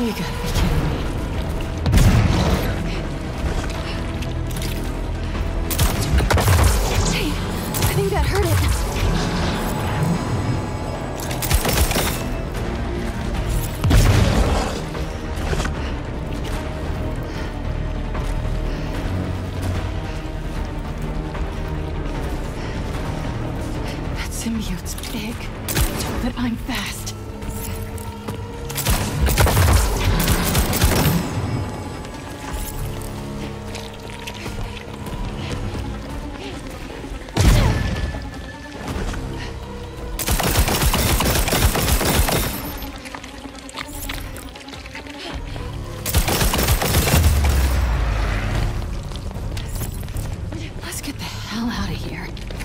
You gotta be kidding me. Hey, I think that hurt it. That symbiote's big, but I'm fast. Hell out of here.